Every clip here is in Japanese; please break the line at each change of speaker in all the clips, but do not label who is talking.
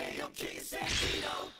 me un 15 tiro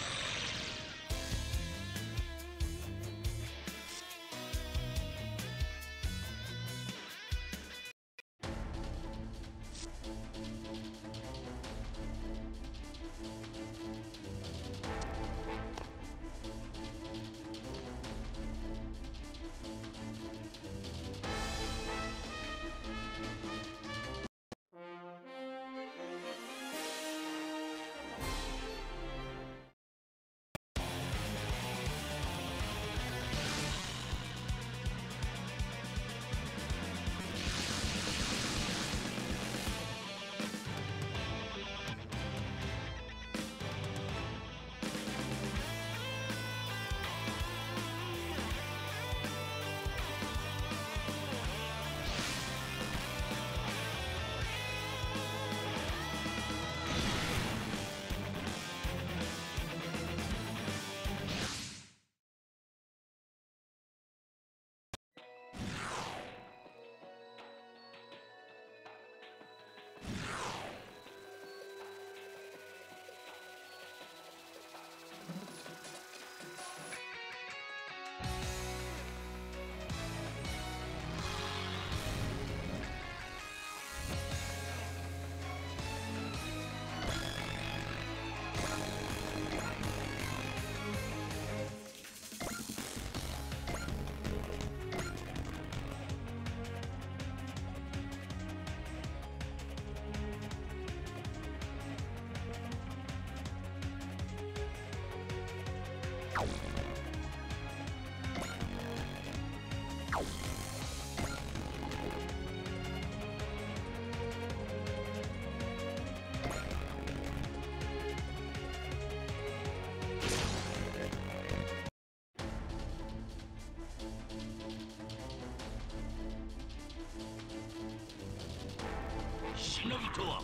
忍びとは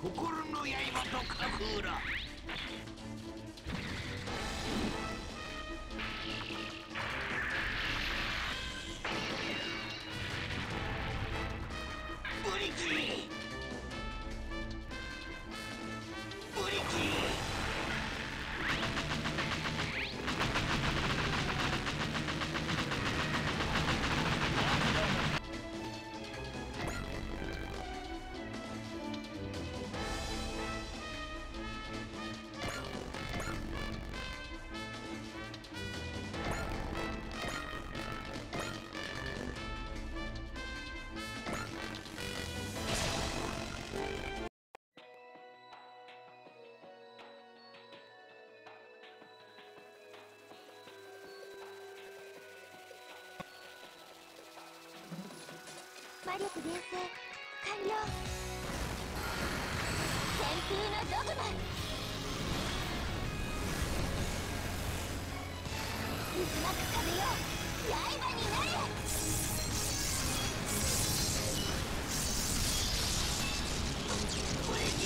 心の刃と
架空だの旋風のドグマ渦巻く壁よ刃になれ俺に